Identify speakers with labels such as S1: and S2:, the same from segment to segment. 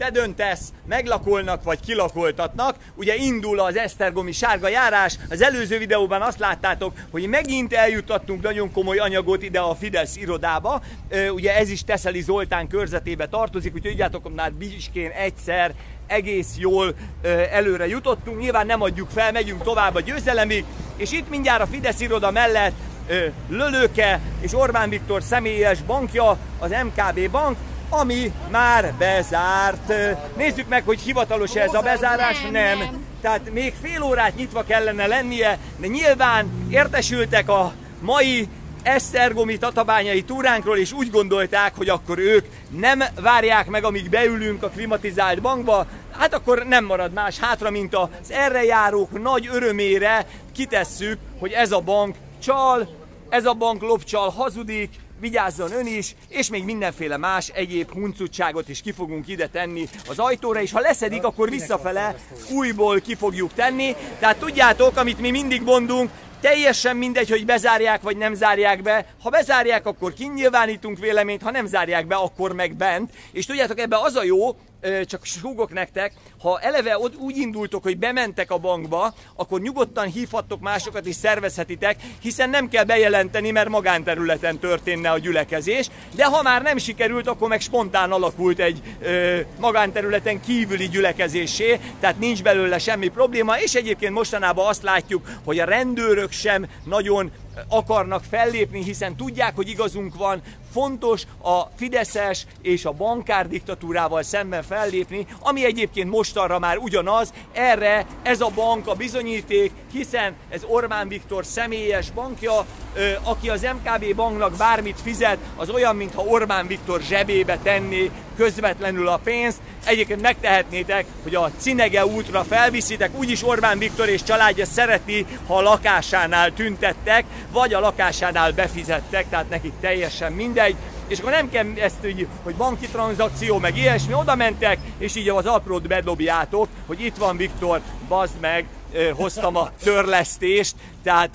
S1: te döntesz, meglakolnak vagy kilakoltatnak. Ugye indul az Esztergomi sárga járás, az előző videóban azt láttátok, hogy megint eljutottunk nagyon komoly anyagot ide a Fidesz irodába. Ugye ez is Teszeli Zoltán körzetébe tartozik, úgyhogy tudjátok, már Biskén egyszer egész jól előre jutottunk. Nyilván nem adjuk fel, megyünk tovább a győzelemig, és itt mindjárt a Fidesz iroda mellett Lölőke és Orbán Viktor személyes bankja, az MKB bank, ami már bezárt. Nézzük meg, hogy hivatalos ez a bezárás. Nem. nem. Tehát még fél órát nyitva kellene lennie, de nyilván értesültek a mai Esztergomi tatabányai túránkról, és úgy gondolták, hogy akkor ők nem várják meg, amíg beülünk a klimatizált bankba, hát akkor nem marad más hátra, mint az erre járók nagy örömére kitesszük, hogy ez a bank csal, ez a bank lopcsal hazudik, vigyázzon ön is, és még mindenféle más egyéb huncutságot is ki fogunk ide tenni az ajtóra, és ha leszedik, akkor visszafele újból ki fogjuk tenni. Tehát tudjátok, amit mi mindig mondunk, Teljesen mindegy, hogy bezárják vagy nem zárják be. Ha bezárják, akkor kinyilvánítunk véleményt, ha nem zárják be, akkor meg bent. És tudjátok, ebbe az a jó, csak súgok nektek, ha eleve ott úgy indultok, hogy bementek a bankba, akkor nyugodtan hívhattok másokat is szervezhetitek, hiszen nem kell bejelenteni, mert magánterületen történne a gyülekezés, de ha már nem sikerült, akkor meg spontán alakult egy ö, magánterületen kívüli gyülekezésé, tehát nincs belőle semmi probléma, és egyébként mostanában azt látjuk, hogy a rendőrök sem nagyon akarnak fellépni, hiszen tudják, hogy igazunk van, fontos a Fideszes és a bankár diktatúrával szemben fellépni, ami egyébként mostanra már ugyanaz, erre ez a bank a bizonyíték, hiszen ez Orbán Viktor személyes bankja, aki az MKB banknak bármit fizet, az olyan, mintha Orbán Viktor zsebébe tenné közvetlenül a pénzt. Egyébként megtehetnétek, hogy a Cinege útra felviszitek, úgyis Orbán Viktor és családja szereti, ha a lakásánál tüntettek, vagy a lakásánál befizettek, tehát nekik teljesen mindegy. És akkor nem kell ezt, hogy, hogy banki tranzakció, meg ilyesmi, oda mentek, és így az aprót bedobjátok, hogy itt van Viktor, bazd meg, hoztam a törlesztést, tehát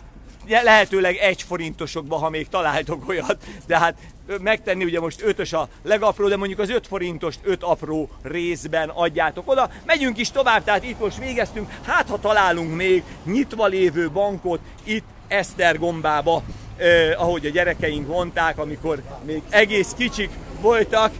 S1: lehetőleg egy forintosokba, ha még találtok olyat, de hát megtenni ugye most ötös a legapró, de mondjuk az öt forintost öt apró részben adjátok oda. Megyünk is tovább, tehát itt most végeztünk, hát ha találunk még nyitva lévő bankot itt Esztergombába, eh, ahogy a gyerekeink mondták, amikor még egész kicsik voltak.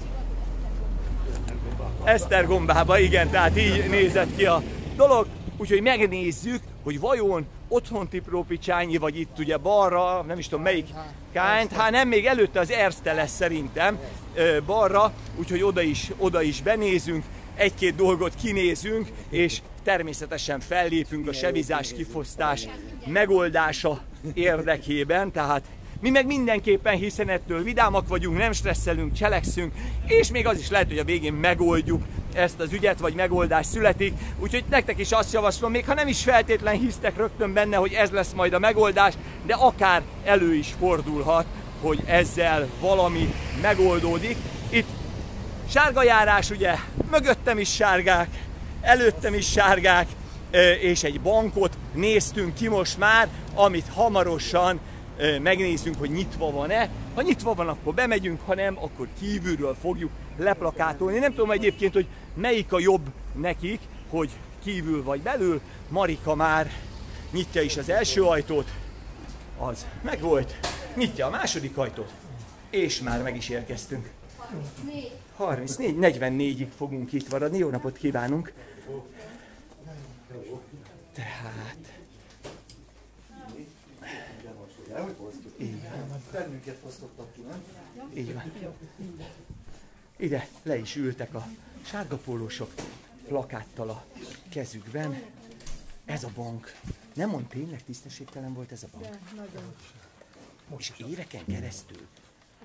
S1: Esztergombába, igen, tehát így nézett ki a dolog. Úgyhogy megnézzük, hogy vajon otthon Tiprópicsányi, vagy itt ugye balra, nem is tudom melyik kányt, hát nem, még előtte az Erste lesz szerintem balra, úgyhogy oda is, oda is benézünk, egy-két dolgot kinézünk, és természetesen fellépünk a sevizás kifosztás megoldása érdekében, tehát mi meg mindenképpen, hiszen ettől vidámak vagyunk, nem stresszelünk, cselekszünk, és még az is lehet, hogy a végén megoldjuk ezt az ügyet, vagy megoldás születik. Úgyhogy nektek is azt javaslom, még ha nem is feltétlen hisztek rögtön benne, hogy ez lesz majd a megoldás, de akár elő is fordulhat, hogy ezzel valami megoldódik. Itt sárga járás, ugye, mögöttem is sárgák, előttem is sárgák, és egy bankot néztünk ki most már, amit hamarosan megnézzünk, hogy nyitva van-e. Ha nyitva van, akkor bemegyünk, ha nem, akkor kívülről fogjuk leplakátolni. Nem tudom egyébként, hogy melyik a jobb nekik, hogy kívül vagy belül. Marika már nyitja is az első ajtót, az meg volt. Nyitja a második ajtót, és már meg is érkeztünk. 34, 44-ig fogunk itt maradni. Jó napot kívánunk! Tehát... Van. Bennünket fosztottak ki, nem? Így van. Ide le is ültek a sárga pólósok plakáttal a kezükben. Ez a bank. Nem mond tényleg tisztességtelen volt ez a bank? De, nagyon. És éveken keresztül?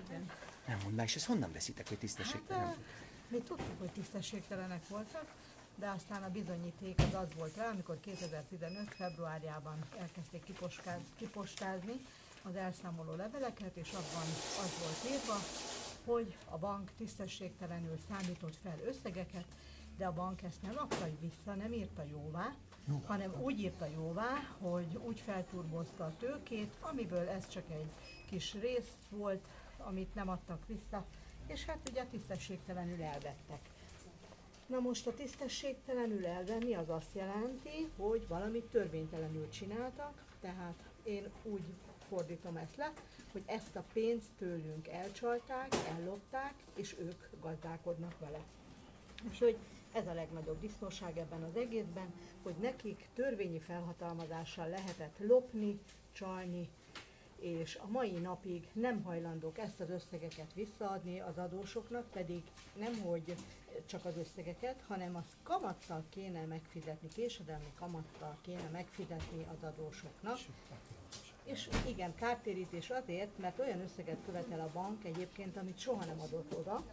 S1: Igen. Nem mond már, és ezt honnan veszitek, hogy tisztességtelen? Hát,
S2: mi tudtuk, hogy tisztességtelenek voltak, de aztán a bizonyíték az az volt rá, amikor 2015. februárjában elkezdték kipostázni az elszámoló leveleket, és abban az volt írva, hogy a bank tisztességtelenül számított fel összegeket, de a bank ezt nem adta vissza, nem írta jóvá, Jó. hanem úgy írta jóvá, hogy úgy felturbozta a tőkét, amiből ez csak egy kis rész volt, amit nem adtak vissza, és hát ugye tisztességtelenül elvettek. Na most a tisztességtelenül elvenni az azt jelenti, hogy valamit törvénytelenül csináltak, tehát én úgy fordítom ezt le, hogy ezt a pénzt tőlünk elcsalták, ellopták, és ők gazdálkodnak vele. Úgyhogy ez a legnagyobb disznóság ebben az egészben, hogy nekik törvényi felhatalmazással lehetett lopni, csalni, és a mai napig nem hajlandók ezt az összegeket visszaadni az adósoknak, pedig nem hogy csak az összegeket, hanem az kamattal kéne megfizetni, késedelmi kamattal kéne megfizetni az adósoknak. És igen, kártérítés azért, mert olyan összeget követel a bank egyébként, amit soha nem adott oda.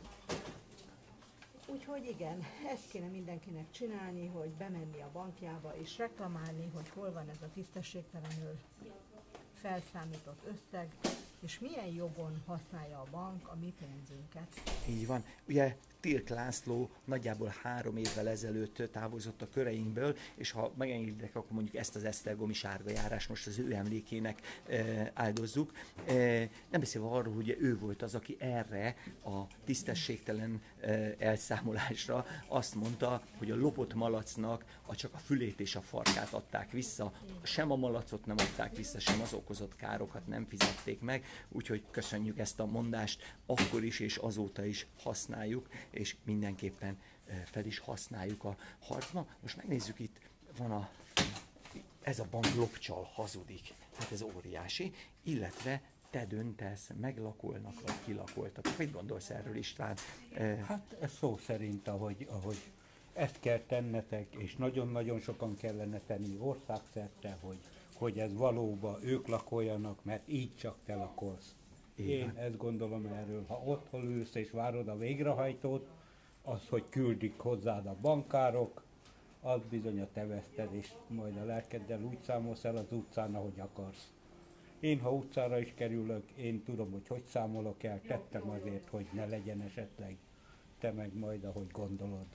S2: Úgyhogy igen, ezt kéne mindenkinek csinálni, hogy bemenni a bankjába és reklamálni, hogy hol van ez a tisztességtelenül felszámított összeg, és milyen jogon használja a bank a mi pénzünket.
S1: Így van. Ugye Tilk László nagyjából három évvel ezelőtt távozott a köreinkből, és ha megengeditek, akkor mondjuk ezt az Esztergomi sárga járás most az ő emlékének e, áldozzuk. E, nem beszélve arról, hogy ő volt az, aki erre a tisztességtelen e, elszámolásra azt mondta, hogy a lopott malacnak a csak a fülét és a farkát adták vissza, sem a malacot nem adták vissza, sem az okozott károkat nem fizették meg, úgyhogy köszönjük ezt a mondást, akkor is és azóta is használjuk, és mindenképpen fel is használjuk a harcban. Most megnézzük itt, van a, ez a bank lopcsal hazudik, hát ez óriási, illetve te döntesz, meglakolnak, vagy kilakoltak. Mit gondolsz erről István?
S3: Hát ez szó szerint, ahogy, ahogy ezt kell tennetek, és nagyon-nagyon sokan kellene tenni országszerte, hogy, hogy ez valóban ők lakoljanak, mert így csak te lakolsz. Én ezt gondolom erről. Ha otthon ülsz és várod a végrehajtót, az, hogy küldik hozzád a bankárok, az bizony a te veszted, és majd a lelkeddel úgy számolsz el az utcán, ahogy akarsz. Én, ha utcára is kerülök, én tudom, hogy hogy számolok el, tettem azért, hogy ne legyen esetleg. Te meg majd, ahogy gondolod.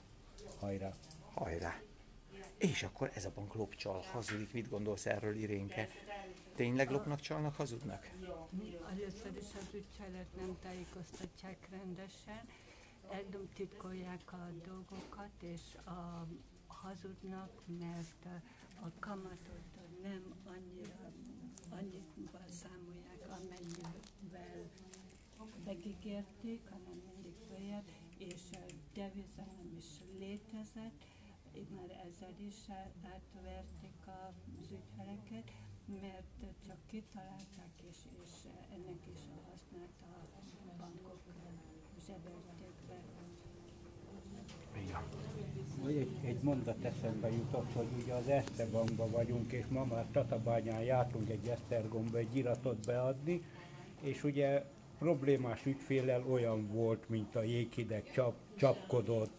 S3: Hajrá!
S1: Hajrá! És akkor ez a bank lopcsal hazudik. Mit gondolsz erről, Irénke? Tényleg lopnak, csalnak, hazudnak?
S4: Először is az ügyfelet nem tájékoztatják rendesen, eltitkolják a dolgokat, és a, hazudnak, mert a kamatot nem annyira, annyit számolják, amennyivel megígérték, hanem mindig följebb, és a deviza nem is létezett, már ezzel is átverték az ügyfeleket, mert csak kitalálták, és, és ennek is a hasznát a bankok zsebelték be.
S3: Vagy egy, egy mondat eszembe jutott, hogy ugye az Eszte bankban vagyunk, és ma már Tatabányán jártunk egy Esztergomba egy iratot beadni, és ugye problémás ügyfélel olyan volt, mint a jéghideg csap, csapkodott,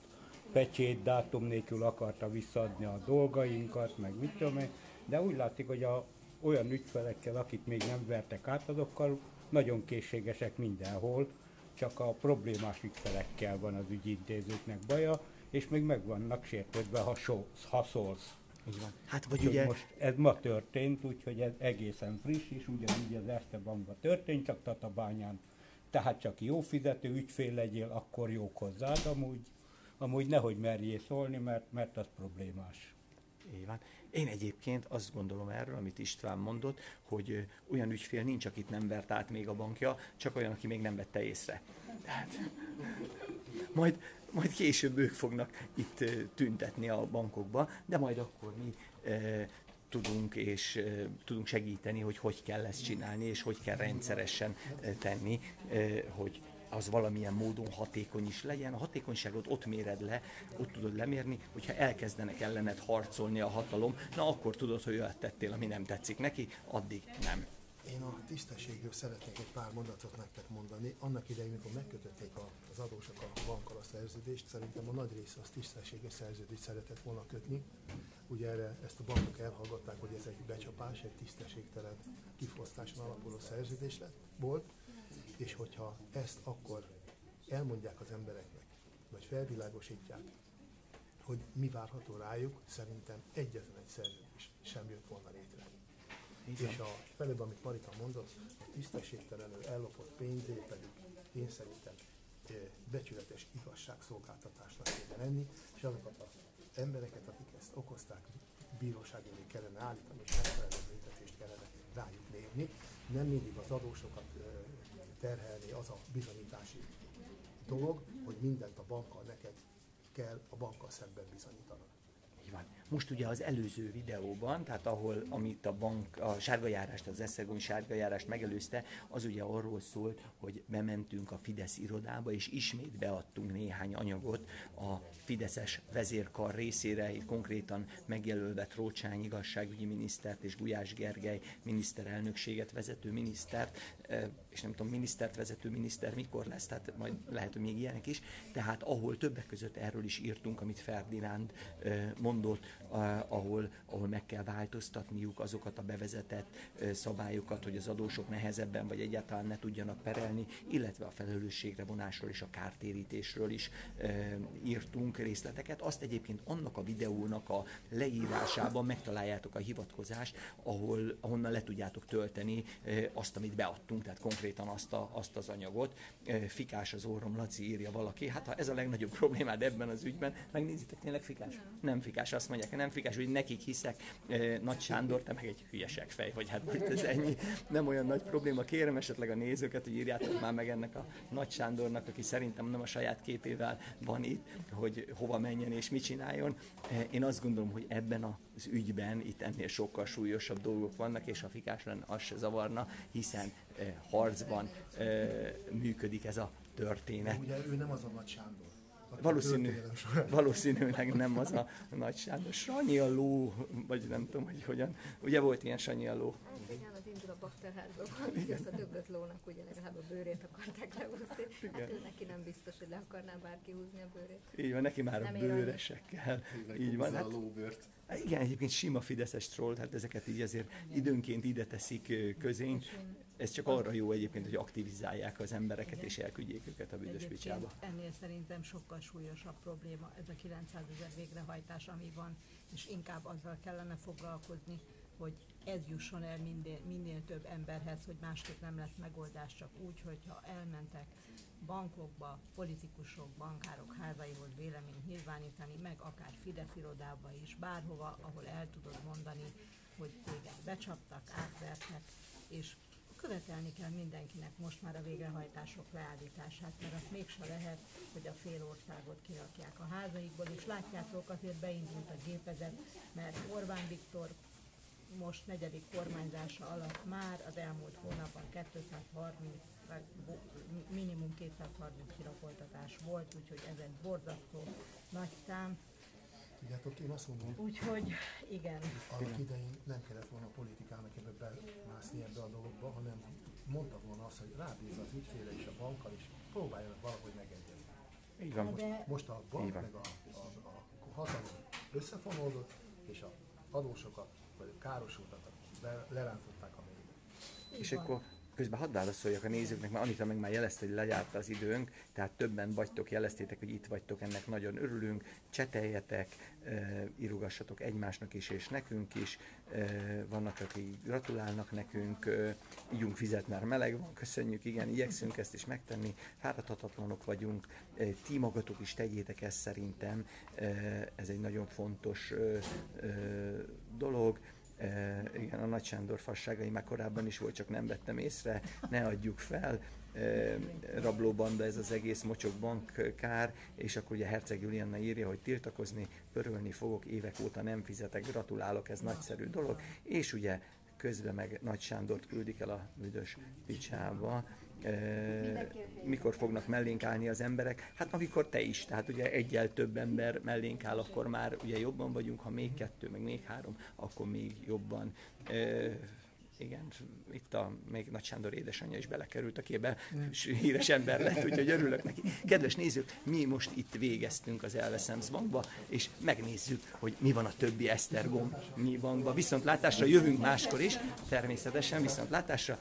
S3: pecsét, dátum nélkül akarta visszaadni a dolgainkat, meg mit tudom én, de úgy látszik, hogy a olyan ügyfelekkel, akik még nem vertek át, azokkal nagyon készségesek mindenhol, csak a problémás ügyfelekkel van az ügyintézőknek baja, és még meg vannak sértődve, ha, szólsz, ha szólsz.
S1: Így van. Hát vagy ugye...
S3: Most ez ma történt, úgyhogy ez egészen friss, és ugyanígy az Este Bankban történt, csak Tatabányán. Tehát csak jó fizető ügyfél legyél, akkor jók hozzád, amúgy, amúgy nehogy merjél szólni, mert, mert az problémás.
S1: Így van. Én egyébként azt gondolom erről, amit István mondott, hogy olyan ügyfél nincs, akit nem vert át még a bankja, csak olyan, aki még nem vette észre. Tehát, majd, majd később ők fognak itt tüntetni a bankokba, de majd akkor mi e, tudunk és e, tudunk segíteni, hogy hogy kell ezt csinálni, és hogy kell rendszeresen e, tenni, e, hogy az valamilyen módon hatékony is legyen. A hatékonyságot ott méred le, ott tudod lemérni, hogyha elkezdenek ellened harcolni a hatalom, na akkor tudod, hogy olyat tettél, ami nem tetszik neki, addig nem.
S5: Én a tisztességről szeretnék egy pár mondatot nektek mondani. Annak idején, mikor megkötötték az adósok a bankkal a szerződést, szerintem a nagy része az tisztességes szerződést szeretett volna kötni. Ugye erre ezt a bankok elhallgatták, hogy ez egy becsapás, egy tisztességtelen kifosztáson alapuló szerződés lett, volt és hogyha ezt akkor elmondják az embereknek, vagy felvilágosítják, hogy mi várható rájuk, szerintem egyetlen egy szerződés sem jött volna létre. Igen. És a felőbb, amit Marika mondott, a tisztességtelenül ellopott pénzé pedig én szerintem becsületes igazságszolgáltatásnak kéne lenni, és azokat az embereket, akik ezt okozták, bíróság elé kellene állítani, és megfelelő büntetést kellene rájuk lépni. Nem mindig az adósokat terhelni az a bizonyítási dolog, hogy mindent a bankkal neked kell a bankkal szemben bizonyítanod.
S1: Így van. Most ugye az előző videóban, tehát ahol, amit a bank, a sárgajárást, az Esztergomi sárgajárást megelőzte, az ugye arról szólt, hogy bementünk a Fidesz irodába, és ismét beadtunk néhány anyagot a Fideszes vezérkar részére, konkrétan megjelölve Trócsány igazságügyi minisztert és Gulyás Gergely miniszterelnökséget vezető minisztert, és nem tudom, minisztert vezető miniszter mikor lesz, tehát majd lehet, hogy még ilyenek is, tehát ahol többek között erről is írtunk, amit Ferdinánd mondott, ahol, ahol meg kell változtatniuk azokat a bevezetett szabályokat, hogy az adósok nehezebben vagy egyáltalán ne tudjanak perelni, illetve a felelősségre vonásról és a kártérítésről is írtunk részleteket. Azt egyébként annak a videónak a leírásában megtaláljátok a hivatkozást, ahol, ahonnan le tudjátok tölteni azt, amit beadtunk, tehát konkrétan azt, a, azt az anyagot. Fikás az orrom, Laci írja valaki. Hát ha ez a legnagyobb problémád ebben az ügyben, megnézitek tényleg fikás? Nem, nem fikás, azt mondják, nem fikás, hogy nekik hiszek. Nagy Sándor, te meg egy hülyesek fej vagy, hát most ez ennyi. Nem olyan nagy probléma. Kérem esetleg a nézőket, hogy írjátok már meg ennek a Nagy Sándornak, aki szerintem nem a saját képével van itt, hogy hova menjen és mit csináljon. Én azt gondolom, hogy ebben az ügyben itt ennél sokkal súlyosabb dolgok vannak, és ha fikás lenne, az se zavarna, hiszen harcban működik ez a történet.
S5: Ugye ő nem az a Nagy Sándor.
S1: Valószínű, valószínűleg nem az a Nagy Sándor. Sanyi a ló, vagy nem tudom, hogy hogyan. Ugye volt ilyen Sanyi a ló?
S6: Igen, az indul a bakterházban azt a döglött lónak ugye legalább a bőrét akarták lehúzni. Hát ő neki nem biztos, hogy le akarná bárki húzni a bőrét.
S1: Így van, neki már nem a bőresekkel. Így van.
S5: Hát, a lóbőrt.
S1: Igen, egyébként sima Fideszes troll, hát ezeket így azért időnként ide teszik közénk. Ez csak arra jó egyébként, hogy aktivizálják az embereket Igen. és elküldjék őket a büdös picsába.
S2: Ennél szerintem sokkal súlyosabb probléma ez a 900 ezer végrehajtás, ami van, és inkább azzal kellene foglalkozni, hogy ez jusson el minél, minél több emberhez, hogy másképp nem lesz megoldás, csak úgy, hogyha elmentek bankokba, politikusok, bankárok házaihoz véleményt nyilvánítani, meg akár Fidesz irodába is, bárhova, ahol el tudod mondani, hogy téged becsaptak, átvertek, és követelni kell mindenkinek most már a végrehajtások leállítását, mert azt mégse lehet, hogy a fél országot kirakják a házaikból, és látjátok, azért beindult a gépezet, mert Orbán Viktor most negyedik kormányzása alatt már az elmúlt hónapban 230 minimum 230 kirakoltatás volt, úgyhogy ez egy borzasztó nagy szám.
S5: Tudjátok, én azt mondom,
S2: Úgyhogy igen.
S5: Annak idején nem kellett volna a politikának ebbe bemászni ebbe a dologba, hanem mondta volna azt, hogy rábízza az ügyféle és a bankkal, és próbáljanak valahogy megegyezni.
S1: Így van.
S5: Most, most a bank meg a, a, a hatalom összefonódott, és a adósokat, vagy a károsultakat lerántották a mélybe.
S1: És akkor Közben hadd válaszoljak a nézőknek, mert Anita meg már jelezte, hogy lejárt az időnk, tehát többen vagytok, jeleztétek, hogy itt vagytok, ennek nagyon örülünk, cseteljetek, írogassatok egymásnak is, és nekünk is. Vannak, akik gratulálnak nekünk, ígyunk fizet, mert meleg van, köszönjük, igen, igyekszünk ezt is megtenni, fáradhatatlanok vagyunk, ti magatok is tegyétek ezt szerintem, ez egy nagyon fontos dolog igen, a Nagy Sándor fasságai már korábban is volt, csak nem vettem észre, ne adjuk fel, rablóbanda ez az egész mocsok bank kár, és akkor ugye Herceg Julianna írja, hogy tiltakozni, pörölni fogok, évek óta nem fizetek, gratulálok, ez nagyszerű dolog, és ugye közben meg Nagy Sándort küldik el a büdös picsába, mikor fognak mellénk állni az emberek? Hát amikor te is, tehát ugye egyel több ember mellénk áll, akkor már ugye jobban vagyunk, ha még kettő, meg még három, akkor még jobban. Igen, itt a még Nagy Sándor édesanyja is belekerült a képbe, és híres ember lett, úgyhogy örülök neki. Kedves nézők, mi most itt végeztünk az Elveszemsz bankba, és megnézzük, hogy mi van a többi Esztergom mi bankba. Viszontlátásra jövünk máskor is, természetesen viszontlátásra.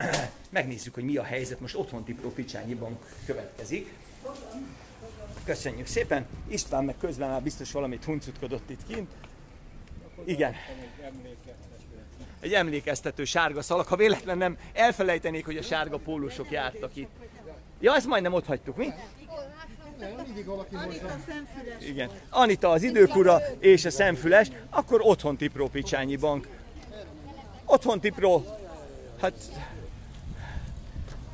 S1: Megnézzük, hogy mi a helyzet. Most otthon Tipró Picsányi Bank következik. Köszönjük szépen. István meg közben már biztos valamit huncutkodott itt kint. Igen. Egy emlékeztető sárga szalak. Ha véletlen nem elfelejtenék, hogy a sárga pólusok jártak itt. Ja, ezt majdnem ott hagytuk, mi? Igen. Anita az időkura és a szemfüles, akkor otthon Tipró Picsányi Bank. Otthon Tipró, hát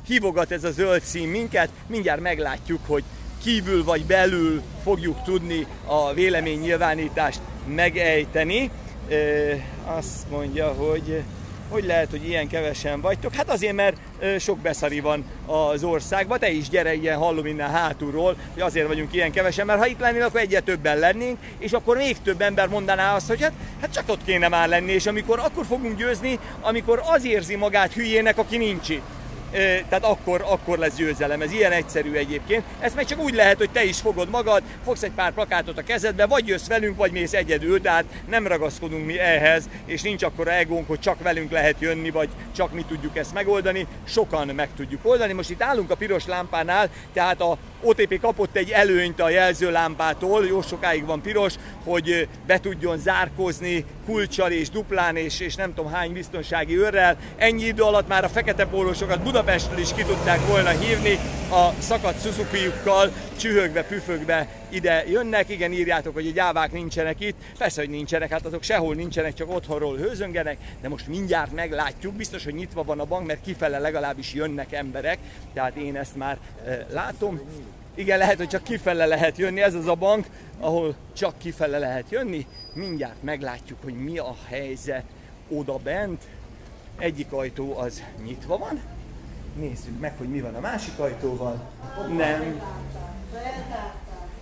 S1: hívogat ez a zöld szín minket, mindjárt meglátjuk, hogy kívül vagy belül fogjuk tudni a véleménynyilvánítást megejteni. Ö, azt mondja, hogy hogy lehet, hogy ilyen kevesen vagytok? Hát azért, mert sok beszari van az országban. Te is gyere, ilyen hallom innen hátulról, hogy azért vagyunk ilyen kevesen, mert ha itt lennél, akkor egyre többen lennénk, és akkor még több ember mondaná azt, hogy hát, hát csak ott kéne már lenni, és amikor akkor fogunk győzni, amikor az érzi magát hülyének, aki nincs itt. Tehát akkor, akkor lesz győzelem. Ez ilyen egyszerű egyébként. Ez meg csak úgy lehet, hogy te is fogod magad, fogsz egy pár plakátot a kezedbe, vagy jössz velünk, vagy mész egyedül, tehát nem ragaszkodunk mi ehhez, és nincs akkora egónk, hogy csak velünk lehet jönni, vagy csak mi tudjuk ezt megoldani. Sokan meg tudjuk oldani. Most itt állunk a piros lámpánál, tehát a OTP kapott egy előnyt a jelzőlámpától, jó sokáig van piros, hogy be tudjon zárkozni kulcsal és duplán és, és nem tudom hány biztonsági őrrel. Ennyi idő alatt már a fekete pólósokat Budapestről is ki tudták volna hívni, a szakadt Suzuki-jukkal csühögve, püfögve ide jönnek. Igen, írjátok, hogy a gyávák nincsenek itt. Persze, hogy nincsenek, hát azok sehol nincsenek, csak otthonról hőzöngenek, de most mindjárt meglátjuk. Biztos, hogy nyitva van a bank, mert kifele legalábbis jönnek emberek, tehát én ezt már e, látom. Igen, lehet, hogy csak kifele lehet jönni, ez az a bank, ahol csak kifele lehet jönni. Mindjárt meglátjuk, hogy mi a helyzet oda bent. Egyik ajtó az nyitva van. Nézzük meg, hogy mi van a másik ajtóval. Nem.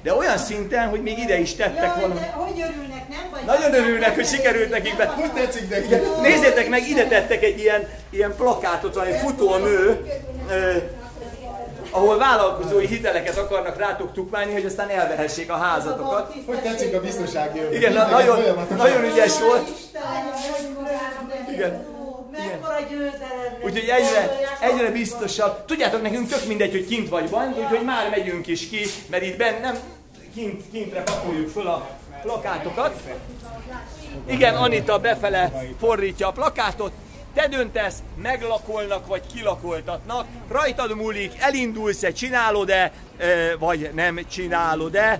S1: De olyan szinten, hogy még ide is tettek
S2: de hogy örülnek, nem? Vagy
S1: Nagyon örülnek, hogy sikerült nekik be.
S5: Hogy tetszik neki?
S1: Igen, nézzétek meg, ide tettek egy ilyen, ilyen plakátot, valami futónő, eh, ahol vállalkozói hiteleket akarnak rátok tukmálni, hogy aztán elvehessék a házatokat.
S5: Hogy tetszik a biztonsági?
S1: Igen, na, nagyon, nagyon ügyes volt.
S2: Igen. Mekkora győzelem.
S1: Úgyhogy egyre, egyre biztosabb. Tudjátok, nekünk tök mindegy, hogy kint vagy van, úgyhogy már megyünk is ki, mert itt benn nem kint, kintre pakoljuk föl a plakátokat. Igen, Anita befele fordítja a plakátot. Te döntesz, meglakolnak vagy kilakoltatnak. Rajtad múlik, elindulsz-e, csinálod-e, vagy nem csinálod-e.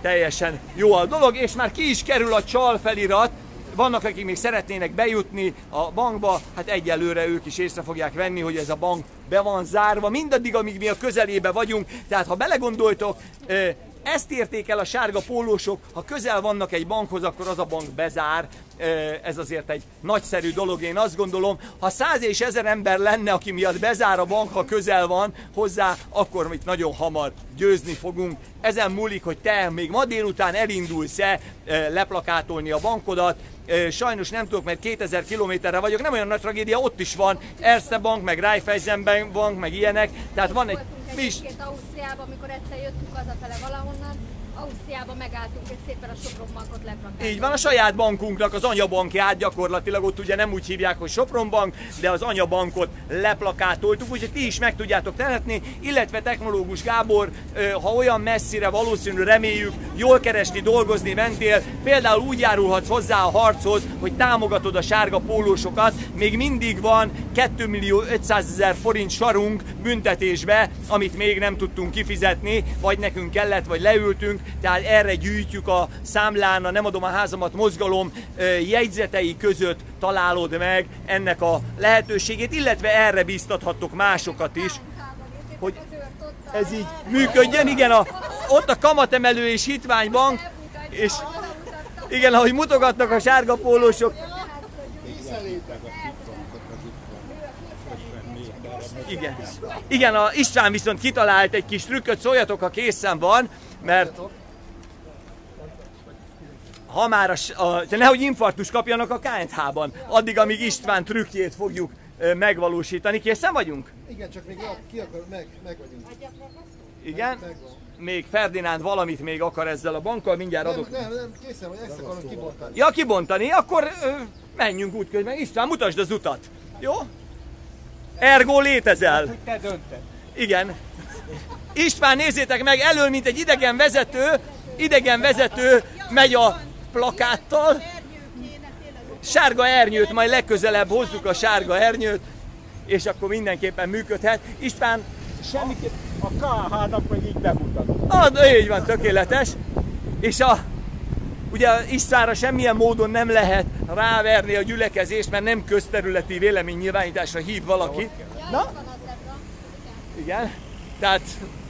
S1: Teljesen jó a dolog, és már ki is kerül a csal felirat, vannak, akik még szeretnének bejutni a bankba, hát egyelőre ők is észre fogják venni, hogy ez a bank be van zárva, mindaddig, amíg mi a közelébe vagyunk. Tehát ha belegondoltok, ezt érték el a sárga pólósok, ha közel vannak egy bankhoz, akkor az a bank bezár. Ez azért egy nagyszerű dolog, én azt gondolom. Ha száz és ezer ember lenne, aki miatt bezár a bank, ha közel van hozzá, akkor itt nagyon hamar győzni fogunk. Ezen múlik, hogy te még ma délután elindulsz-e leplakátolni a bankodat. Sajnos nem tudok, mert 2000 kilométerre vagyok, nem olyan nagy tragédia, ott is van. Erste Bank, meg Raiffeisen Bank, meg ilyenek. Tehát van egy... Mi is,
S6: Ausztriában, amikor egyszer jöttünk hazafele valahonnan, Ausztriában megálltunk, és szépen a Sopron bankot leplakáltunk.
S1: Így van, a saját bankunknak az anyabankját gyakorlatilag ott ugye nem úgy hívják, hogy Sopron bank, de az anyabankot leplakátoltuk, úgyhogy ti is meg tudjátok tehetni, illetve technológus Gábor, ha olyan messzire valószínű reméljük, jól keresni, dolgozni mentél, például úgy járulhatsz hozzá a harchoz, hogy támogatod a sárga pólósokat, még mindig van 2 millió 500 ezer forint sarunk büntetésbe, amit még nem tudtunk kifizetni, vagy nekünk kellett, vagy leültünk, tehát erre gyűjtjük a számlán, a nem adom a házamat mozgalom jegyzetei között találod meg ennek a lehetőségét, illetve erre bíztathattok másokat is, hogy ez így működjön. Igen, a, ott a kamatemelő és hitványbank, és igen, ahogy mutogatnak a sárga pólósok, Igen. Igen, a István viszont kitalált egy kis trükköt, szóljatok, ha készen van, mert ha már a, a, de nehogy infarktus kapjanak a KNH-ban, addig, amíg István trükkjét fogjuk ö, megvalósítani. Készen vagyunk?
S5: Igen, csak még ki akar, meg, meg vagyunk.
S1: Igen. Még Ferdinánd valamit még akar ezzel a bankkal, mindjárt
S5: Nem,
S1: adok.
S5: nem, nem, készen vagy, ezt akarom kibontani.
S1: Ja, kibontani, akkor ö, menjünk úgy közben. István, mutasd az utat. Jó? Ergo létezel.
S3: Hogy te dönted.
S1: Igen. István, nézzétek meg, elől, mint egy idegen vezető, idegen vezető megy a plakáttal. Sárga ernyőt, majd legközelebb hozzuk a sárga ernyőt, és akkor mindenképpen működhet. István, semmi...
S3: A KH-nak meg így bemutatom.
S1: Ah, így van, tökéletes. És a, ugye Istvánra semmilyen módon nem lehet ráverni a gyülekezést, mert nem közterületi véleménynyilvánításra hív valaki. Na? Igen. Tehát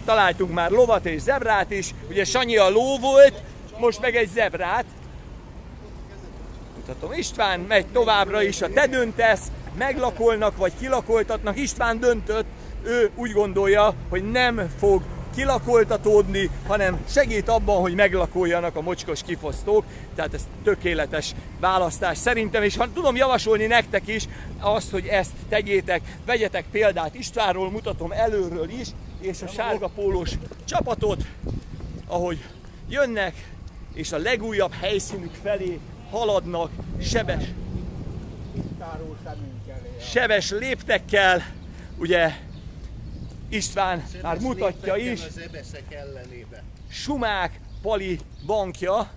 S1: találtunk már lovat és zebrát is. Ugye Sanyi a ló volt, most meg egy zebrát. Mutatom, István megy továbbra is, a te döntesz, meglakolnak vagy kilakoltatnak. István döntött, ő úgy gondolja, hogy nem fog kilakoltatódni, hanem segít abban, hogy meglakoljanak a mocskos kifosztók. Tehát ez tökéletes választás szerintem, és ha tudom javasolni nektek is azt, hogy ezt tegyétek, vegyetek példát Istvánról, mutatom előről is, és a sárga pólós csapatot, ahogy jönnek, és a legújabb helyszínük felé haladnak sebes, sebes léptekkel, ugye István már mutatja is,
S7: Az ebeszek ellenébe.
S1: Sumák Pali bankja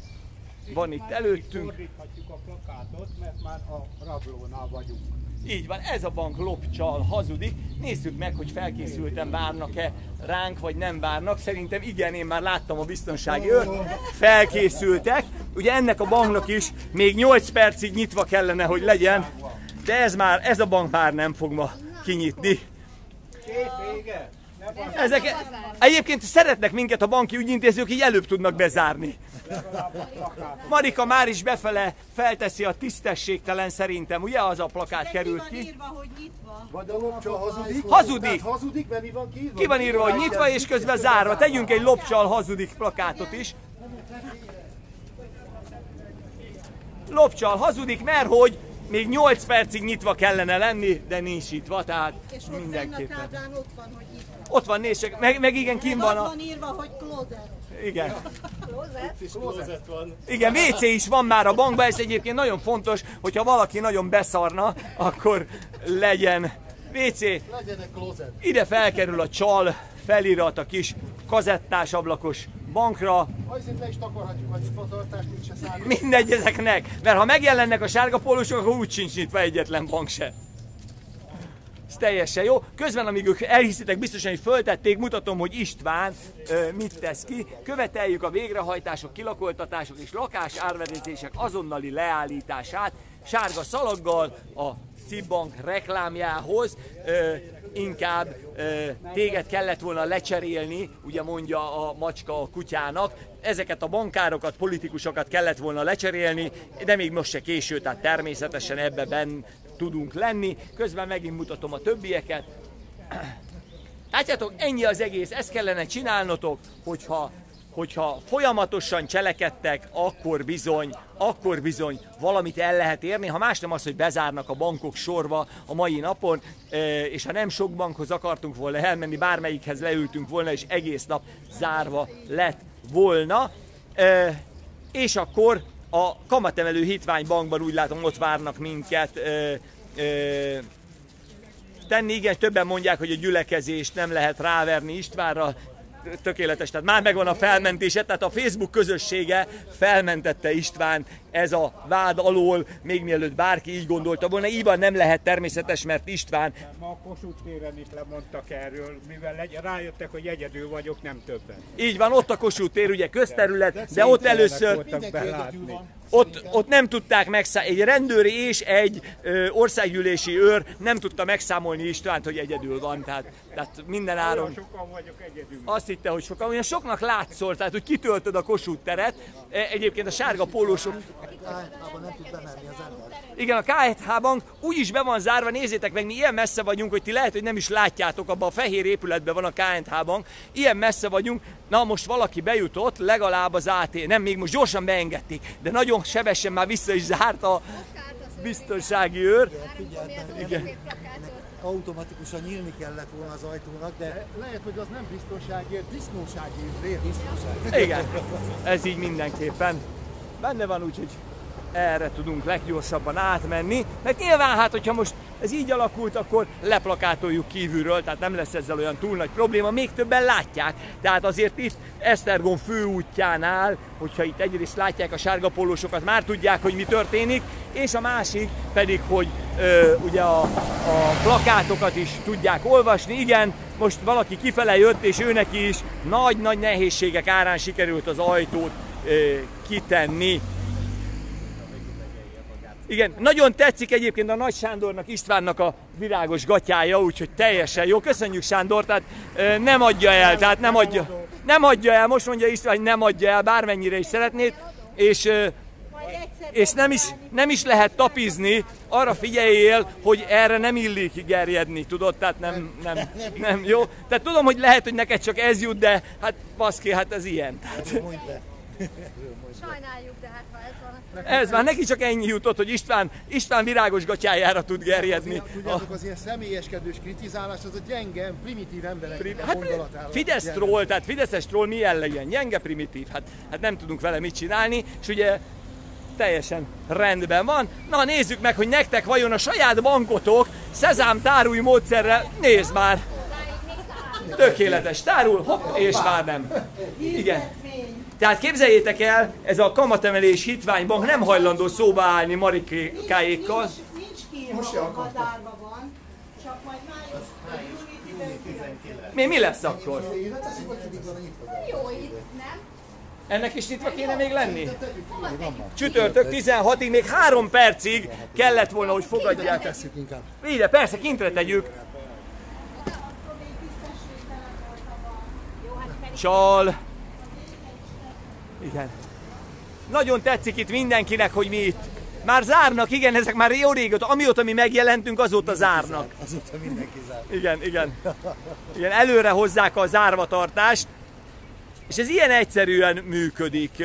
S1: van itt előttünk.
S3: Fordíthatjuk a plakátot, mert már a rablónál vagyunk.
S1: Így van, ez a bank lopcsal hazudik. Nézzük meg, hogy felkészülten várnak-e ránk, vagy nem várnak. Szerintem igen, én már láttam a biztonsági őrt. Felkészültek. Ugye ennek a banknak is még 8 percig nyitva kellene, hogy legyen. De ez már, ez a bank már nem fog ma kinyitni.
S3: Kész vége? Ne van
S1: Ezek, egyébként szeretnek minket a banki ügyintézők, így előbb tudnak bezárni. Marika már is befele felteszi a tisztességtelen szerintem, ugye az a plakát került ki.
S2: írva, hogy nyitva.
S5: Vagy a hazudik?
S1: Hazudik.
S5: Tehát hazudik, mert mi van kiírva?
S1: Ki van írva, hogy nyitva és közben zárva. Tegyünk egy lopcsal hazudik plakátot is. Lopcsal hazudik, mert hogy még 8 percig nyitva kellene lenni, de nincs nyitva, tehát
S2: És ott
S1: mindenképpen.
S2: táblán ott van, hogy nyitva.
S1: Ott van, nézd csak, meg, meg igen, kim van a...
S2: van írva, hogy closet.
S1: Igen.
S7: Kis klózet van.
S1: Igen, WC is van már a bankban, ez egyébként nagyon fontos, hogyha valaki nagyon beszarna, akkor legyen WC.
S5: Legyenek klózet.
S1: Ide felkerül a csal felirat a kis kazettás ablakos bankra,
S5: Azért le is takarhatjuk a nyitvatartást, úgy se számít.
S1: mindegy ezeknek, mert ha megjelennek a sárga pólósok, akkor úgy sincs nyitva egyetlen bank se. Ez teljesen jó. Közben, amíg ők elhiszitek biztosan, hogy föltették, mutatom, hogy István ö, mit tesz ki. Követeljük a végrehajtások, kilakoltatások és lakás árverezések azonnali leállítását sárga szalaggal a Cibbank reklámjához. Ö, inkább ö, téged kellett volna lecserélni, ugye mondja a macska a kutyának. Ezeket a bankárokat, politikusokat kellett volna lecserélni, de még most se késő, tehát természetesen ebben tudunk lenni. Közben megint mutatom a többieket. Látjátok, ennyi az egész, ezt kellene csinálnotok, hogyha, hogyha folyamatosan cselekedtek, akkor bizony, akkor bizony valamit el lehet érni, ha más nem az, hogy bezárnak a bankok sorba a mai napon, eh, és ha nem sok bankhoz akartunk volna elmenni, bármelyikhez leültünk volna, és egész nap zárva lett volna, Eh, és akkor a kamatemelő hitványbankban úgy látom ott várnak minket eh, tenni. Igen, többen mondják, hogy a gyülekezést nem lehet ráverni Istvánra. Tökéletes, tehát már megvan a felmentése, tehát a Facebook közössége felmentette István ez a vád alól, még mielőtt bárki így gondolta volna. Így nem lehet természetes, mert István
S3: Ma a Kossuth téren is lemondtak erről, mivel rájöttek, hogy egyedül vagyok, nem többen.
S1: így van, ott a Kossuth tér, ugye közterület, de ott először
S3: belátni.
S1: Ott, ott nem tudták megszámolni, egy rendőri és egy ö, országgyűlési őr nem tudta megszámolni Istvánt, hogy egyedül van, tehát, tehát minden áron.
S3: Olyan sokan vagyok egyedül.
S1: Azt hitte, hogy sokan, olyan soknak látszol, tehát hogy kitöltöd a Kossuth teret. E, Egyébként a sárga pólósok,
S5: Abban nem tud bemenni az ember.
S1: igen, a KH bank úgy is be van zárva, nézzétek meg, mi ilyen messze vagyunk, hogy ti lehet, hogy nem is látjátok, abban a fehér épületben van a KNH bank, ilyen messze vagyunk, na most valaki bejutott, legalább az AT, nem, még most gyorsan beengedték, de nagyon sebesen már vissza is zárt a biztonsági őr.
S5: Igen. Automatikusan nyílni kellett volna az ajtónak, de... Lehet, hogy az nem biztonságért, disznóságért. Disznóság.
S1: Igen, ez így mindenképpen benne van, úgyhogy erre tudunk leggyorsabban átmenni. Mert nyilván hát, hogyha most ez így alakult, akkor leplakátoljuk kívülről, tehát nem lesz ezzel olyan túl nagy probléma, még többen látják. Tehát azért itt Esztergom főútjánál, hogyha itt egyrészt látják a sárga pólósokat, már tudják, hogy mi történik, és a másik pedig, hogy ö, ugye a, a plakátokat is tudják olvasni. Igen, most valaki kifele jött, és őnek is nagy-nagy nehézségek árán sikerült az ajtót ö, kitenni. Igen, nagyon tetszik egyébként a Nagy Sándornak, Istvánnak a virágos gatyája, úgyhogy teljesen jó. Köszönjük Sándor, tehát nem adja el, tehát nem adja, nem adja el, most mondja István, hogy nem adja el, bármennyire is szeretnéd, és és nem is, nem is lehet tapizni, arra figyeljél, hogy erre nem illik gerjedni, tudod, tehát nem, nem, nem, jó? Tehát tudom, hogy lehet, hogy neked csak ez jut, de hát baszki, hát ez ilyen. Tehát,
S6: Sajnáljuk, de hát ez
S1: már neki csak ennyi jutott, hogy István, István virágos gatyájára tud gerjedni.
S5: Tudjátok, az ilyen személyeskedős kritizálás, az a gyenge, primitív emberek
S1: Hát
S5: gondolatára.
S1: Fidesz troll, tehát Fideszes troll milyen legyen? Gyenge, primitív, hát, hát nem tudunk vele mit csinálni, és ugye teljesen rendben van. Na nézzük meg, hogy nektek vajon a saját bankotok szezám tárúj módszerrel, nézd már! Tökéletes, tárul, hopp, és már nem. Igen. Tehát képzeljétek el, ez a kamatemelés hitványbank nem hajlandó szóba állni Marikáékkal.
S2: Nincs kiírva, zárva van, csak majd május, júni 19.
S1: Mi, mi lesz akkor?
S6: jó itt, nem?
S1: Ennek is nyitva kéne még lenni? Csütörtök 16-ig, még három percig kellett volna, hogy fogadják.
S5: Tesszük inkább.
S1: Ide, persze, kintre tegyük. Csal. Igen. Nagyon tetszik itt mindenkinek, hogy mi itt. Már zárnak, igen, ezek már jó régóta, amióta mi megjelentünk, azóta zárnak.
S5: Azóta mindenki zár.
S1: Igen, igen. Igen, előre hozzák a zárvatartást, és ez ilyen egyszerűen működik.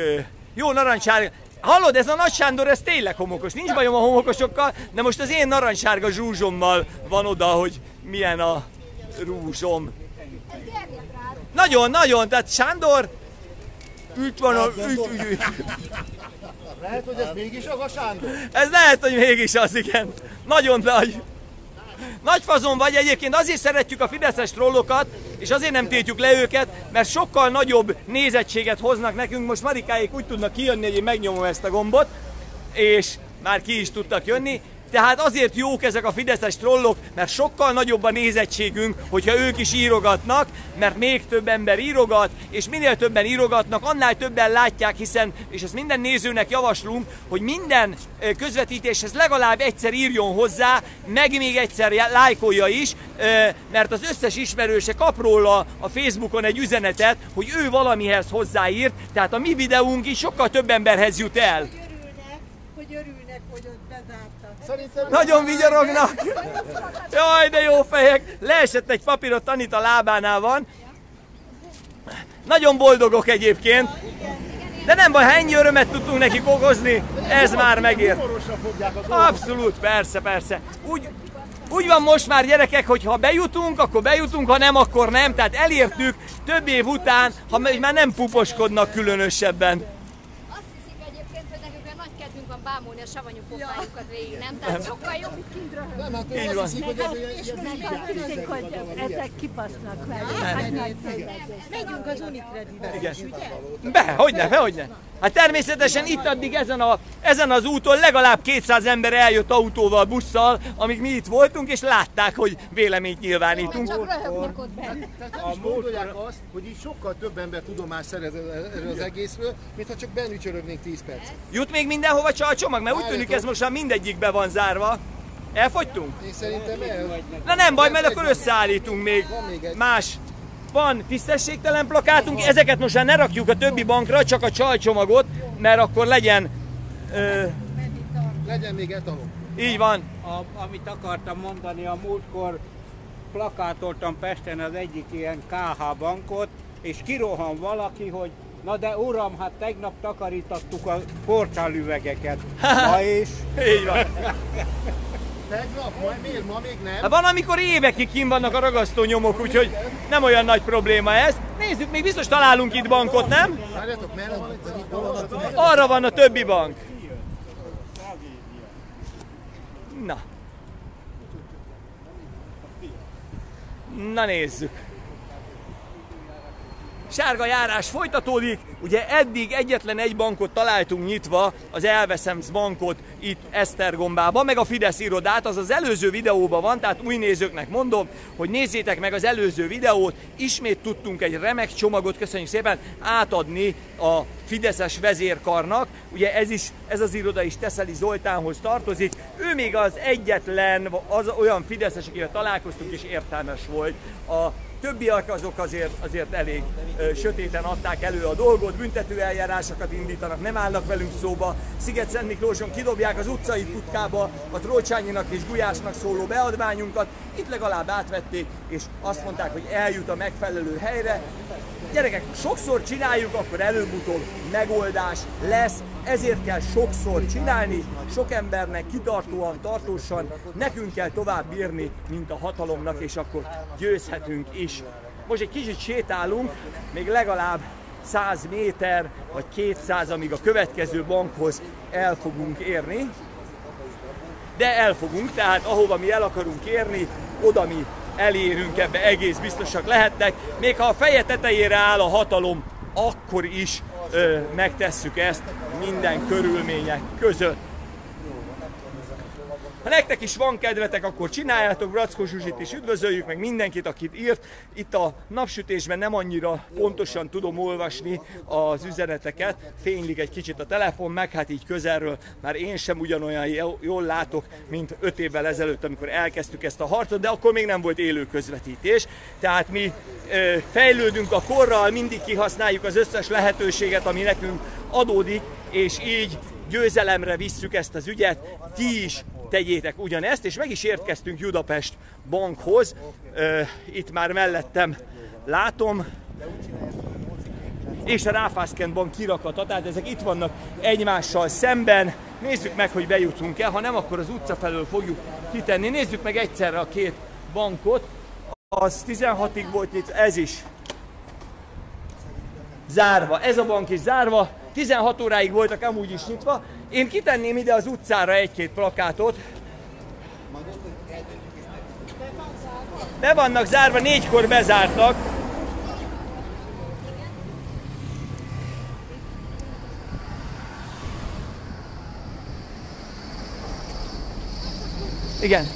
S1: Jó narancssárga. Hallod, ez a Nagy Sándor, ez tényleg homokos. Nincs bajom a homokosokkal, de most az én narancssárga zsúzsommal van oda, hogy milyen a rúzsom. Nagyon, nagyon, tehát Sándor, itt van a... Üt, üt, üt.
S5: Lehet, hogy ez mégis az a Sándor?
S1: Ez lehet, hogy mégis az, igen. Nagyon nagy. Nagy fazon vagy egyébként, azért szeretjük a fideszes trollokat, és azért nem tiltjuk le őket, mert sokkal nagyobb nézettséget hoznak nekünk. Most Marikáik úgy tudnak kijönni, hogy én megnyomom ezt a gombot, és már ki is tudtak jönni. Tehát azért jók ezek a fideszes trollok, mert sokkal nagyobb a nézettségünk, hogyha ők is írogatnak, mert még több ember írogat, és minél többen írogatnak, annál többen látják, hiszen, és ezt minden nézőnek javaslunk, hogy minden közvetítéshez legalább egyszer írjon hozzá, meg még egyszer lájkolja is, mert az összes ismerőse kap róla a Facebookon egy üzenetet, hogy ő valamihez hozzáírt, tehát a mi videónk is sokkal több emberhez jut el.
S2: Örülnek, hogy örülnek, hogy ott bezártak.
S1: Nagyon vigyorognak. Jaj, de jó fejek. Leesett egy papírot, Anita lábánál van. Nagyon boldogok egyébként. De nem baj, ha ennyi örömet tudtunk nekik okozni, ez már megér.
S5: a.
S1: Abszolút, persze, persze. Úgy, úgy van most már gyerekek, hogy ha bejutunk, akkor bejutunk, ha nem, akkor nem. Tehát elértük több év után, ha már nem puposkodnak különösebben.
S6: Azt hiszik egyébként, hogy nekünk olyan nagy kedvünk van bámulni a savanyú pofájukat végig, nem? Tehát sokkal jobb, mint kint röhögni.
S5: Nem, hát
S1: Így
S5: azt
S1: van.
S5: hiszik, hogy ez
S4: Azt hiszik, hogy ezek kibasznak velük. Hát nagy.
S2: Megyünk az Unicreditbe ugye?
S1: Be, hogyne, be, hogyne. Hát természetesen itt addig ezen, a, ezen az úton legalább 200 ember eljött autóval, busszal, amíg mi itt voltunk, és látták, hogy véleményt nyilvánítunk.
S6: Csak röhögnek ott bent.
S5: Tehát nem is gondolják azt, hogy így sokkal több ember tudomást szerez erről az egészről, mint ha csak bennücsörögnénk 10 perc.
S1: Jut még mindenhova csak a csomag, mert úgy tűnik ez most már mindegyikbe van zárva. Elfogytunk?
S5: Én szerintem el...
S1: Na nem baj, mert akkor összeállítunk még más. Van tisztességtelen plakátunk, ezeket most már ne rakjuk a többi bankra, csak a csalcsomagot, mert akkor legyen... Ö,
S5: Legyen még etalon.
S1: így van.
S3: A, amit akartam mondani, a múltkor plakátoltam Pesten az egyik ilyen KH bankot, és kirohan valaki, hogy na de uram, hát tegnap takarítottuk a portálüvegeket. Na és?
S1: Így van.
S5: Tegnap, majd miért ma még nem?
S1: Hát van, amikor évekig kim vannak a ragasztó nyomok, úgyhogy nem olyan nagy probléma ez. Nézzük, még biztos találunk itt bankot, nem? Arra van a többi bank. Na. Na nézzük. Sárga járás folytatódik. Ugye eddig egyetlen egy bankot találtunk nyitva, az Elveszemsz bankot itt Esztergombában, meg a Fidesz irodát, az az előző videóban van, tehát új nézőknek mondom, hogy nézzétek meg az előző videót, ismét tudtunk egy remek csomagot, köszönjük szépen, átadni a Fideszes vezérkarnak. Ugye ez is, ez az iroda is Teszeli Zoltánhoz tartozik. Ő még az egyetlen, az olyan Fideszes, akivel találkoztunk és értelmes volt. A többiek azok azért, azért elég ö, sötéten adták elő a dolgot, büntető eljárásokat indítanak, nem állnak velünk szóba. Sziget-Szent Miklóson kidobják az utcai tutkába a Trócsányinak és Gulyásnak szóló beadványunkat, itt legalább átvették, és azt mondták, hogy eljut a megfelelő helyre. Gyerekek, sokszor csináljuk, akkor előbb-utóbb megoldás lesz, ezért kell sokszor csinálni, sok embernek kitartóan, tartósan, nekünk kell tovább bírni, mint a hatalomnak, és akkor győzhetünk is. Most egy kicsit sétálunk, még legalább 100 méter vagy 200, amíg a következő bankhoz el fogunk érni. De elfogunk, tehát ahova mi el akarunk érni, oda mi elérünk, ebbe egész biztosak lehetnek. Még ha a feje tetejére áll a hatalom, akkor is megtesszük ezt minden körülmények között. Ha nektek is van kedvetek, akkor csináljátok, Brackó Zsuzsit is üdvözöljük, meg mindenkit, akit írt. Itt a napsütésben nem annyira pontosan tudom olvasni az üzeneteket, fénylik egy kicsit a telefon, meg hát így közelről már én sem ugyanolyan jól látok, mint öt évvel ezelőtt, amikor elkezdtük ezt a harcot, de akkor még nem volt élő közvetítés. Tehát mi ö, fejlődünk a korral, mindig kihasználjuk az összes lehetőséget, ami nekünk adódik, és így győzelemre visszük ezt az ügyet, ti is tegyétek ugyanezt, és meg is érkeztünk Budapest bankhoz, itt már mellettem látom, és a Ráfászkent bank kirakata, tehát ezek itt vannak egymással szemben, nézzük meg, hogy bejutunk-e, ha nem, akkor az utca felől fogjuk kitenni, nézzük meg egyszerre a két bankot, az 16-ig volt itt, ez is zárva, ez a bank is zárva, 16 óráig voltak amúgy is nyitva. Én kitenném ide az utcára egy-két plakátot. Be vannak zárva, négykor bezártak. Igen.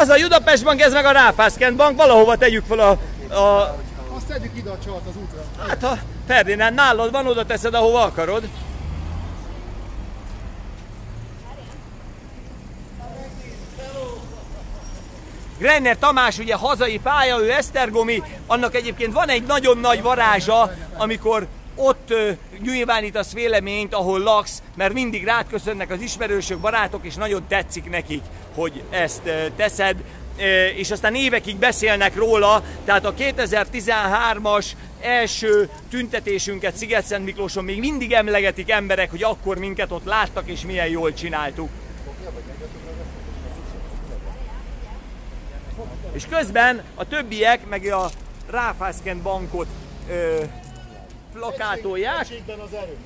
S1: Az a Budapest bank, ez meg a Ráfászkent bank, valahova tegyük fel a, a
S5: Azt tegyük ide a csalt az útra.
S1: Hát ha Ferdinánd nálad van, oda teszed, ahova akarod. Grenner Tamás ugye hazai pálya, ő Esztergomi, annak egyébként van egy nagyon nagy varázsa, amikor ott ö, nyilvánítasz véleményt, ahol laksz, mert mindig rád köszönnek az ismerősök, barátok, és nagyon tetszik nekik, hogy ezt teszed és aztán évekig beszélnek róla, tehát a 2013-as első tüntetésünket Sziget-Szent Miklóson még mindig emlegetik emberek, hogy akkor minket ott láttak, és milyen jól csináltuk. És közben a többiek meg a Ráfászkent bankot ö, plakátolják,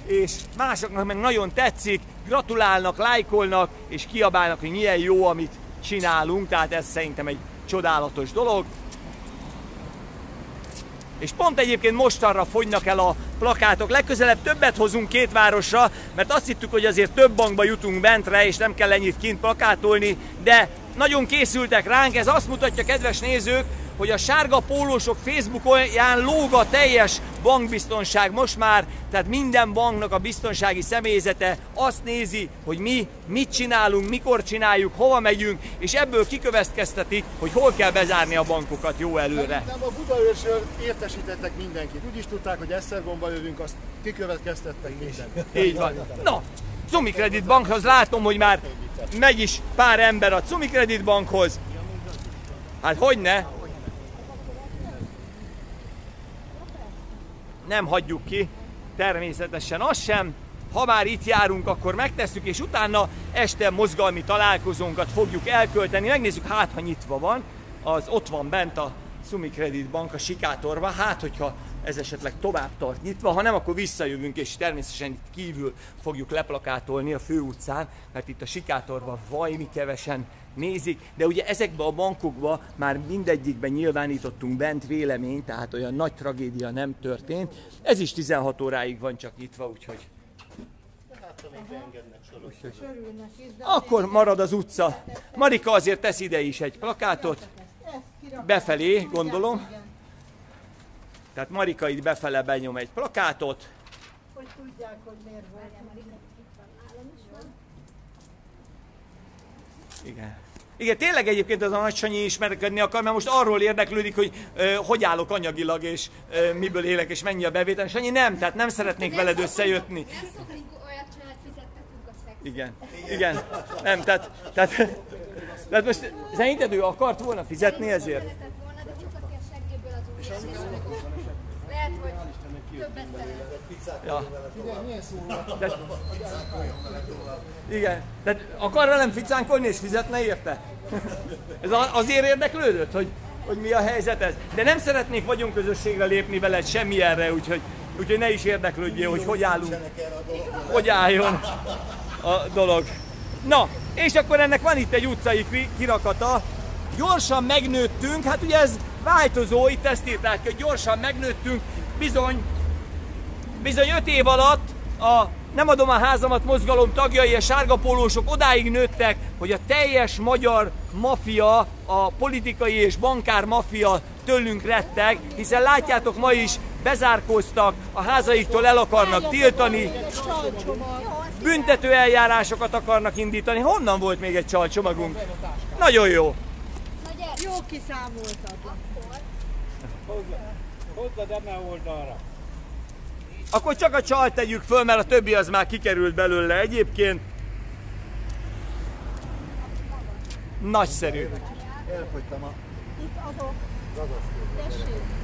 S1: és másoknak meg nagyon tetszik, gratulálnak, lájkolnak, és kiabálnak, hogy milyen jó, amit csinálunk, tehát ez szerintem egy csodálatos dolog. És pont egyébként mostanra fogynak el a plakátok. Legközelebb többet hozunk két városra, mert azt hittük, hogy azért több bankba jutunk bentre, és nem kell ennyit kint plakátolni, de nagyon készültek ránk. Ez azt mutatja, kedves nézők, hogy a sárga pólósok Facebookján lóg a teljes bankbiztonság most már, tehát minden banknak a biztonsági személyzete azt nézi, hogy mi mit csinálunk, mikor csináljuk, hova megyünk, és ebből kikövetkeztetik, hogy hol kell bezárni a bankokat jó előre.
S5: Nem a Budaörsről értesítettek mindenkit. Úgy is tudták, hogy Esztergomba jövünk, azt kikövetkeztettek mindenkit.
S1: Így van. Na, Cumi Credit Bankhoz látom, hogy már megy is pár ember a Cumi Credit Bankhoz. Hát hogy ne? Nem hagyjuk ki, természetesen az sem. Ha már itt járunk, akkor megtesszük, és utána este mozgalmi találkozónkat fogjuk elkölteni. Megnézzük, hát ha nyitva van, az ott van bent a Sumi Credit Bank a sikátorba, hát hogyha ez esetleg tovább tart nyitva, ha nem, akkor visszajövünk, és természetesen itt kívül fogjuk leplakátolni a főutcán, mert itt a sikátorban vajmi kevesen nézik, de ugye ezekben a bankokban már mindegyikben nyilvánítottunk bent véleményt, tehát olyan nagy tragédia nem történt. Ez is 16 óráig van csak nyitva, úgyhogy akkor marad az utca. Marika azért tesz ide is egy plakátot, befelé gondolom. Tehát Marika itt befele benyom egy plakátot,
S2: hogy tudják, hogy miért volt.
S1: Igen. Igen, tényleg egyébként az a nagy Sanyi ismerkedni akar, mert most arról érdeklődik, hogy ö, hogy állok anyagilag, és ö, miből élek, és mennyi a bevétel. Sanyi nem, tehát nem szeretnék veled összejönni.
S6: Nem szoktunk olyat csinálni.
S1: Igen, igen, nem, tehát, tehát, tehát most szerinted ő akart volna fizetni ezért?
S6: Szeretett
S1: Ja. De, igen, tehát akar velem ficánkolni és fizetne érte? Ez azért érdeklődött, hogy, hogy mi a helyzet ez. De nem szeretnék vagyonközösségre lépni veled semmilyenre, úgyhogy, úgyhogy ne is érdeklődjél, hogy hogy állunk, hogy álljon a dolog. Na, és akkor ennek van itt egy utcai ki- kirakata. Gyorsan megnőttünk, hát ugye ez változó, itt ezt írták, hogy gyorsan megnőttünk, bizony Bizony öt év alatt a Nem adom a házamat mozgalom tagjai, a sárgapólósok odáig nőttek, hogy a teljes magyar mafia, a politikai és bankár mafia tőlünk retteg, hiszen látjátok ma is bezárkóztak, a házaiktól el akarnak tiltani, büntető eljárásokat akarnak indítani. Honnan volt még egy csalcsomagunk? Nagyon jó.
S2: Jó kiszámoltad.
S3: Hozzad eme oldalra.
S1: Akkor csak a csalt tegyük föl, mert a többi az már kikerült belőle egyébként. Nagyszerű.
S5: Elfogytam a
S2: Itt adok. Tessék.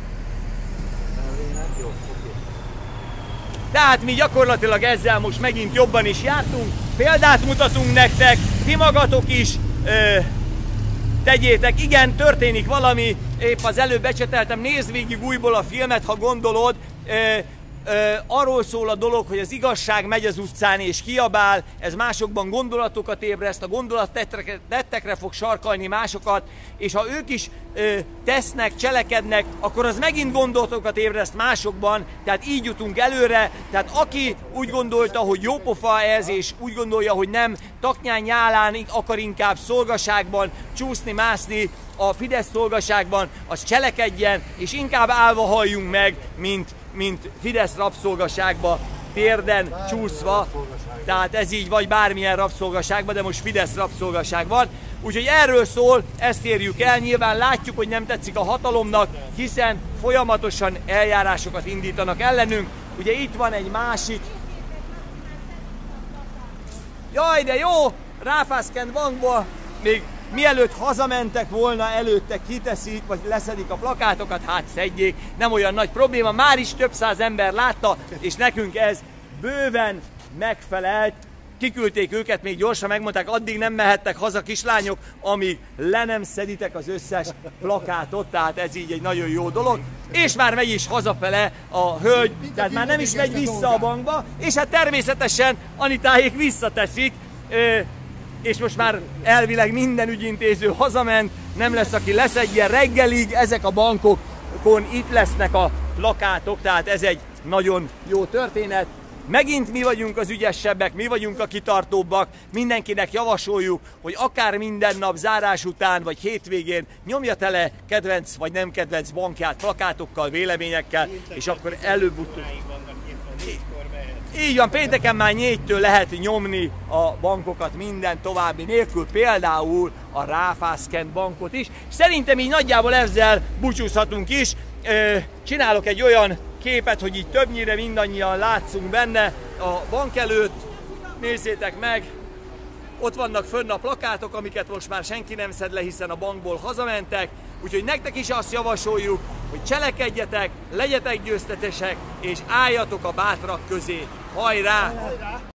S1: Tehát mi gyakorlatilag ezzel most megint jobban is jártunk, példát mutatunk nektek, ti magatok is ö, tegyétek. Igen, történik valami, épp az előbb becseteltem, nézd végig újból a filmet, ha gondolod. Ö, ö, arról szól a dolog, hogy az igazság megy az utcán és kiabál, ez másokban gondolatokat ébreszt, a gondolat tettekre, fog sarkalni másokat, és ha ők is ö, tesznek, cselekednek, akkor az megint gondolatokat ébreszt másokban, tehát így jutunk előre, tehát aki úgy gondolta, hogy jó pofa ez, és úgy gondolja, hogy nem taknyán nyálán akar inkább szolgaságban csúszni, mászni, a Fidesz szolgaságban, az cselekedjen, és inkább állva halljunk meg, mint, mint Fidesz rabszolgaságba, térden csúszva. Tehát ez így vagy bármilyen rabszolgaságban, de most Fidesz rabszolgaság van. Úgyhogy erről szól, ezt érjük el. Nyilván látjuk, hogy nem tetszik a hatalomnak, hiszen folyamatosan eljárásokat indítanak ellenünk. Ugye itt van egy másik. Jaj, de jó! Ráfászkent bankból még mielőtt hazamentek volna, előtte kiteszik, vagy leszedik a plakátokat, hát szedjék, nem olyan nagy probléma, már is több száz ember látta, és nekünk ez bőven megfelelt. Kiküldték őket, még gyorsan megmondták, addig nem mehettek haza kislányok, amíg le nem szeditek az összes plakátot, tehát ez így egy nagyon jó dolog. És már megy is hazafele a hölgy, tehát már nem is megy vissza a bankba, és hát természetesen Anitáék visszateszik, és most már elvileg minden ügyintéző hazament, nem lesz, aki leszedjen reggelig, ezek a bankokon itt lesznek a plakátok, tehát ez egy nagyon jó történet. Megint mi vagyunk az ügyesebbek, mi vagyunk a kitartóbbak, mindenkinek javasoljuk, hogy akár minden nap zárás után vagy hétvégén nyomja tele kedvenc vagy nem kedvenc bankját plakátokkal, véleményekkel, és akkor előbb-utóbb
S7: vannak nyitva, négykor mehet.
S1: Így van, pénteken már négytől lehet nyomni a bankokat minden további nélkül, például a Ráfászkent bankot is. Szerintem így nagyjából ezzel búcsúzhatunk is. Csinálok egy olyan képet, hogy így többnyire mindannyian látszunk benne a bank előtt. Nézzétek meg, ott vannak fönn a plakátok, amiket most már senki nem szed le, hiszen a bankból hazamentek. Úgyhogy nektek is azt javasoljuk, hogy cselekedjetek, legyetek győztetesek, és álljatok a bátrak közé. Hajrá!